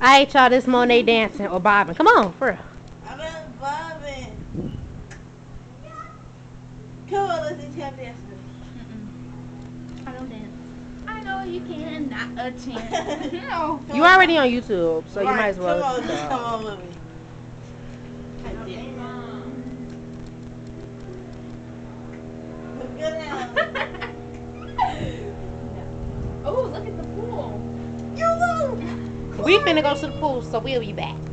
I hate y'all this Monae dancing or bobbing. Come on, for real. I'm not bobbing. Come on, let's see tap dancing. I don't dance. I know you can, not a chance. no. You already on YouTube, so you might as well. Come on, uh, come on with me. Tap Okay, dance. Mom. Look good now. oh, look at the pool. We finna go to the pool, so we'll be back.